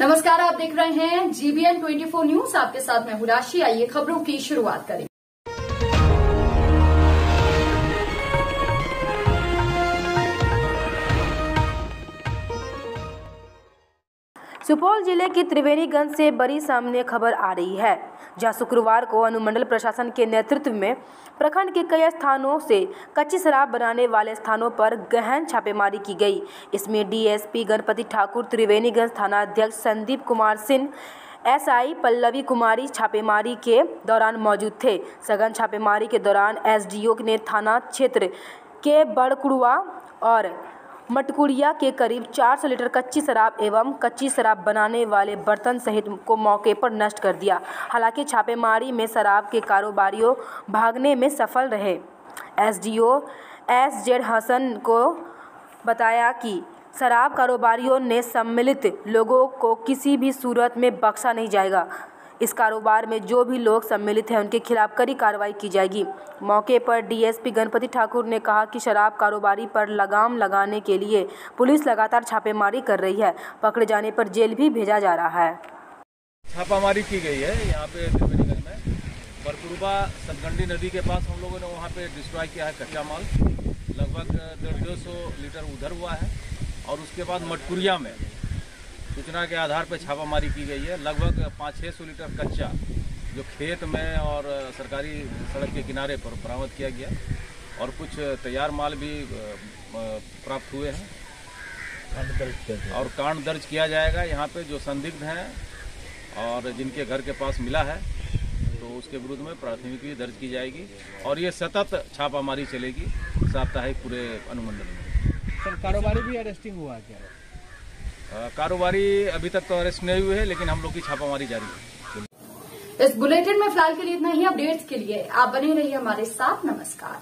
नमस्कार, आप देख रहे हैं जीबीएन 24 न्यूज़ आपके साथ मैं हूँ राशि। आइए खबरों की शुरुआत करें। सुपौल ज़िले की त्रिवेणीगंज से बड़ी सामने खबर आ रही है, जहाँ शुक्रवार को अनुमंडल प्रशासन के नेतृत्व में प्रखंड के कई स्थानों से कच्ची शराब बनाने वाले स्थानों पर गहन छापेमारी की गई। इसमें डीएसपी गणपति ठाकुर, त्रिवेणीगंज थाना अध्यक्ष संदीप कुमार सिंह, एसआई पल्लवी कुमारी छापेमारी के दौरान मौजूद थे। सघन छापेमारी के दौरान एसडीओ ने थाना क्षेत्र के बड़कुड़ुआ और मटकुड़िया के करीब 400 लीटर कच्ची शराब एवं कच्ची शराब बनाने वाले बर्तन सहित को मौके पर नष्ट कर दिया। हालाँकि छापेमारी में शराब के कारोबारियों भागने में सफल रहे। एसडीओ एस जेड हसन को बताया कि शराब कारोबारियों ने सम्मिलित लोगों को किसी भी सूरत में बख्शा नहीं जाएगा। इस कारोबार में जो भी लोग सम्मिलित हैं, उनके खिलाफ कड़ी कार्रवाई की जाएगी। मौके पर डीएसपी गणपति ठाकुर ने कहा कि शराब कारोबारी पर लगाम लगाने के लिए पुलिस लगातार छापेमारी कर रही है। पकड़े जाने पर जेल भी भेजा जा रहा है। छापामारी की गई है यहाँ पे बरकुरबा सतगंडी नदी के पास हम लोगों ने वहाँ पे डिस्ट्रॉय किया है कच्चा माल। लगभग डेढ़ सौ लीटर उधर हुआ है और उसके बाद मटकुरिया में सूचना के आधार पर छापामारी की गई है। लगभग पाँच छः सौ लीटर कच्चा जो खेत में और सरकारी सड़क के किनारे पर बरामद किया गया और कुछ तैयार माल भी प्राप्त हुए हैं। और कांड दर्ज किया जाएगा। यहाँ पे जो संदिग्ध हैं और जिनके घर के पास मिला है तो उसके विरुद्ध में प्राथमिकी दर्ज की जाएगी और ये सतत छापामारी चलेगी। साप्ताहिक पूरे अनुमंडल में। सर कारोबारी भी अरेस्टिंग हुआ है क्या? कारोबारी अभी तक तो अरेस्ट नहीं हुए है, लेकिन हम लोग की छापामारी जारी है। इस बुलेटिन में फ़िलहाल के लिए इतना ही अपडेट्स के लिए आप बने रहिए हमारे साथ। नमस्कार।